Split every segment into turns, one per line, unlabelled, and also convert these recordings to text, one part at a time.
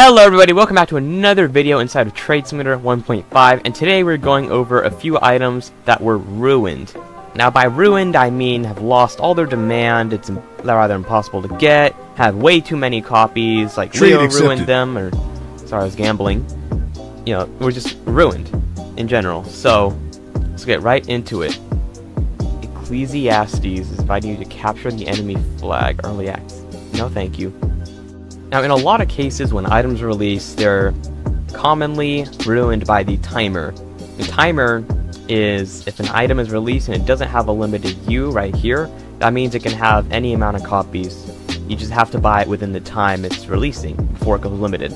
Hello everybody, welcome back to another video inside of Trade Simulator 1.5 and today we're going over a few items that were ruined. Now by ruined I mean have lost all their demand, it's they're either impossible to get, have way too many copies, like
Trade
Leo
accepted.
ruined them, or sorry I was gambling. You know, we're just ruined in general. So let's get right into it. Ecclesiastes is inviting you to capture the enemy flag early access. No thank you. Now, in a lot of cases, when items are released, they're commonly ruined by the timer. The timer is if an item is released and it doesn't have a limited U right here, that means it can have any amount of copies. You just have to buy it within the time it's releasing before it goes limited.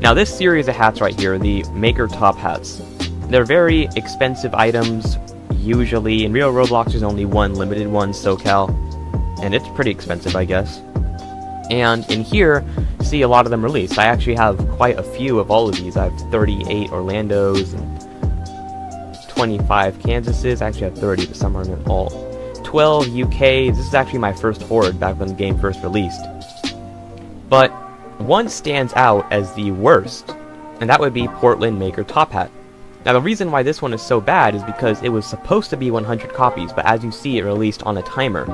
Now, this series of hats right here, the Maker Top Hats, they're very expensive items. Usually, in real Roblox, there's only one limited one, SoCal, and it's pretty expensive, I guess. And in here, see a lot of them released. I actually have quite a few of all of these. I have 38 Orlandos and 25 Kansases. I actually have 30, but some aren't all. 12 UK. This is actually my first horde back when the game first released. But one stands out as the worst, and that would be Portland Maker Top Hat. Now the reason why this one is so bad is because it was supposed to be 100 copies, but as you see it released on a timer,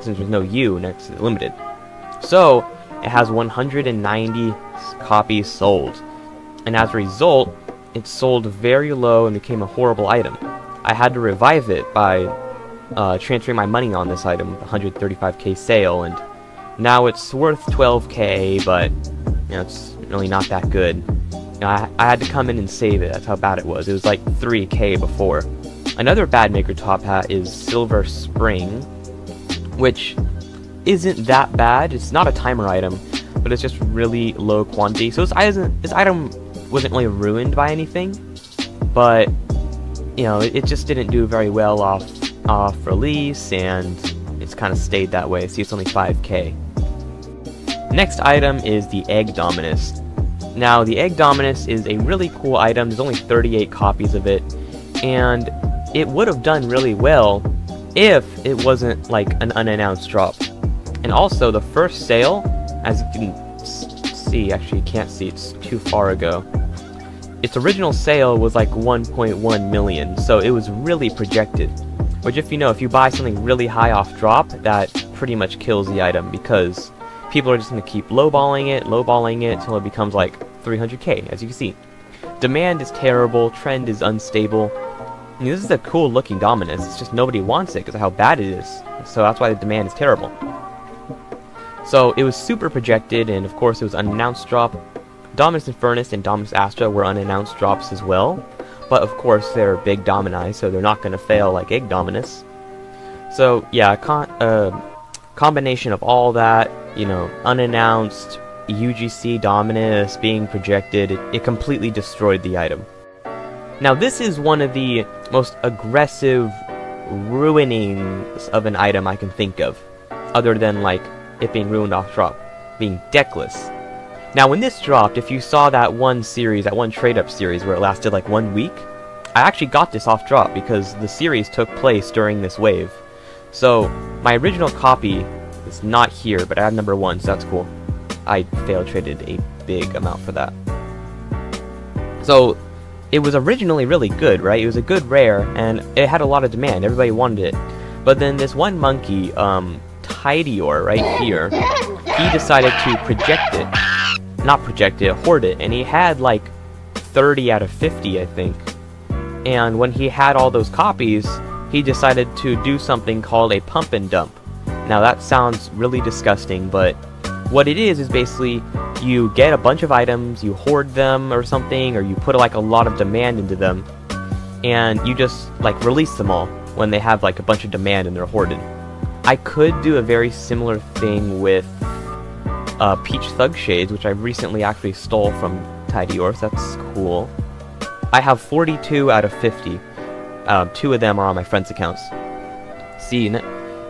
since there's no U next to the limited. So, it has 190 copies sold. And as a result, it sold very low and became a horrible item. I had to revive it by uh, transferring my money on this item, with 135k sale, and now it's worth 12k, but you know, it's really not that good. You know, I, I had to come in and save it, that's how bad it was. It was like 3k before. Another bad Maker Top Hat is Silver Spring, which isn't that bad. It's not a timer item, but it's just really low quantity. So this item, this item wasn't really ruined by anything, but you know, it, it just didn't do very well off off release, and it's kind of stayed that way. See, it's only 5k. Next item is the Egg Dominus. Now, the Egg Dominus is a really cool item. There's only 38 copies of it, and it would have done really well if it wasn't like an unannounced drop. And also, the first sale, as you can see, actually you can't see, it's too far ago. Its original sale was like 1.1 million, so it was really projected. Which if you know, if you buy something really high off drop, that pretty much kills the item because people are just going to keep lowballing it, lowballing it until it becomes like 300k, as you can see. Demand is terrible, trend is unstable. I mean, this is a cool looking Dominus, it's just nobody wants it because of how bad it is. So that's why the demand is terrible. So it was super projected, and of course it was unannounced drop. Dominus Infernus and Dominus Astra were unannounced drops as well, but of course they're big Domini, so they're not going to fail like Egg Dominus. So yeah, con uh, combination of all that, you know, unannounced, UGC Dominus being projected, it, it completely destroyed the item. Now this is one of the most aggressive ruinings of an item I can think of, other than like it being ruined off drop, being deckless. Now when this dropped, if you saw that one series, that one trade up series where it lasted like one week, I actually got this off drop because the series took place during this wave. So my original copy is not here, but I have number one, so that's cool. I fail traded a big amount for that. So it was originally really good, right? It was a good rare, and it had a lot of demand. Everybody wanted it. But then this one monkey, um, Tidior, right here, he decided to project it. Not project it, hoard it. And he had like 30 out of 50, I think. And when he had all those copies, he decided to do something called a pump and dump. Now that sounds really disgusting, but what it is is basically you get a bunch of items, you hoard them or something, or you put like a lot of demand into them, and you just like release them all when they have like a bunch of demand and they're hoarded. I could do a very similar thing with uh, Peach Thug Shades, which I recently actually stole from Tidy Earth. That's cool. I have 42 out of 50. Uh, two of them are on my friend's accounts. See,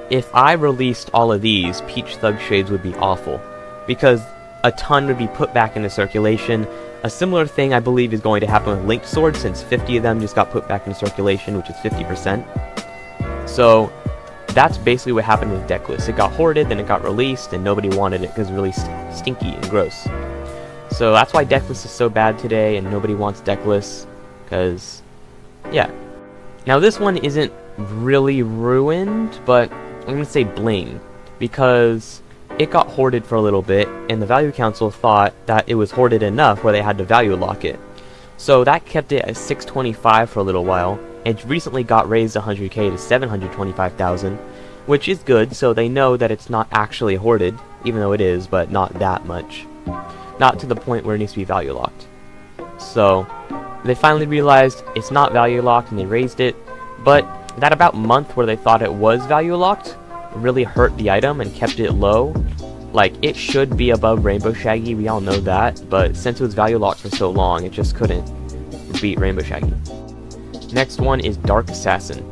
if I released all of these, Peach Thug Shades would be awful. Because a ton would be put back into circulation. A similar thing I believe is going to happen with Linked Sword since 50 of them just got put back into circulation, which is 50%. So that's basically what happened with Deckless. It got hoarded, then it got released, and nobody wanted it because it was really st- stinky and gross. So that's why Deckless is so bad today, and nobody wants Deckless, because, yeah. Now this one isn't really ruined, but I'm going to say bling, because it got hoarded for a little bit, and the Value Council thought that it was hoarded enough where they had to value lock it. So that kept it at 625 for a little while, and recently got raised 100k to 725,000, which is good, so they know that it's not actually hoarded, even though it is, but not that much. Not to the point where it needs to be value locked. So, they finally realized it's not value locked and they raised it, but that about month where they thought it was value locked really hurt the item and kept it low. Like, it should be above Rainbow Shaggy, we all know that, but since it was value locked for so long, it just couldn't beat Rainbow Shaggy. Next one is Dark Assassin.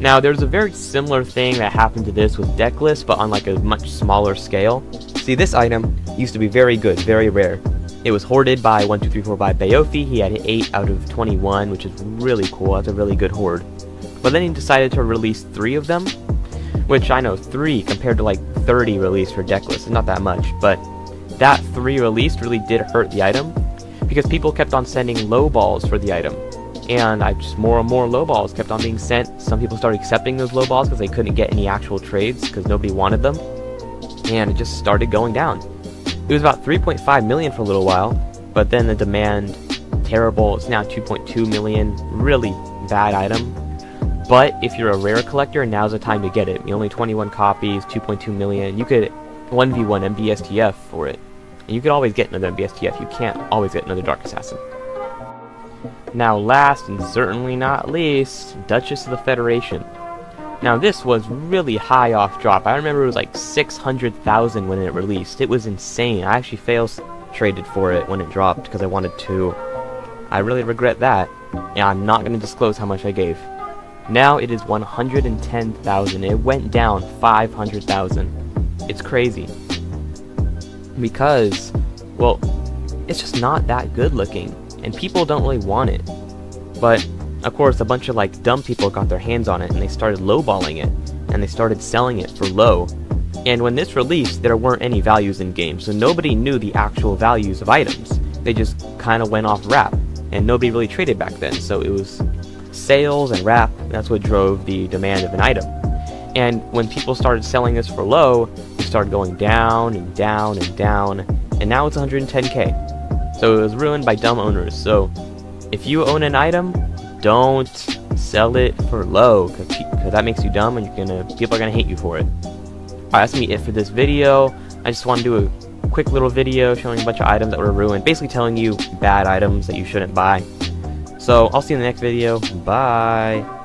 Now, there's a very similar thing that happened to this with Deckless, but on like a much smaller scale. See, this item used to be very good, very rare. It was hoarded by 1234 by Bayofi, he had 8 out of 21, which is really cool, that's a really good hoard. But then he decided to release 3 of them, which I know 3 compared to like 30 released for Deckless is not that much, but that 3 released really did hurt the item, because people kept on sending low balls for the item. And I just more and more low balls kept on being sent. Some people started accepting those low balls because they couldn't get any actual trades because nobody wanted them. And it just started going down. It was about 3.5 million for a little while, but then the demand terrible. It's now 2.2 million. Really bad item. But if you're a rare collector, now's the time to get it. Only 21 copies, 2.2 million. You could 1v1 MBSTF for it. And you could always get another MBSTF. You can't always get another Dark Assassin. Now last and certainly not least, Duchess of the Federation. Now this was really high off drop. I remember it was like 600,000 when it released. It was insane. I actually failed traded for it when it dropped because I wanted to. I really regret that. And I'm not going to disclose how much I gave. Now it is 110,000. It went down 500,000. It's crazy. Because, well, it's just not that good looking, and people don't really want it. But, of course, a bunch of like dumb people got their hands on it and they started lowballing it, and they started selling it for low. And when this released, there weren't any values in game, so nobody knew the actual values of items. They just kind of went off rap, and nobody really traded back then, so it was sales and rap, that's what drove the demand of an item. And when people started selling this for low, it started going down and down and down, and now it's 110k. So it was ruined by dumb owners. So if you own an item, don't sell it for low, because that makes you dumb and you're gonna people are gonna hate you for it. Alright, that's gonna be it for this video. I just want to do a quick little video showing a bunch of items that were ruined, basically telling you bad items that you shouldn't buy. So I'll see you in the next video. Bye.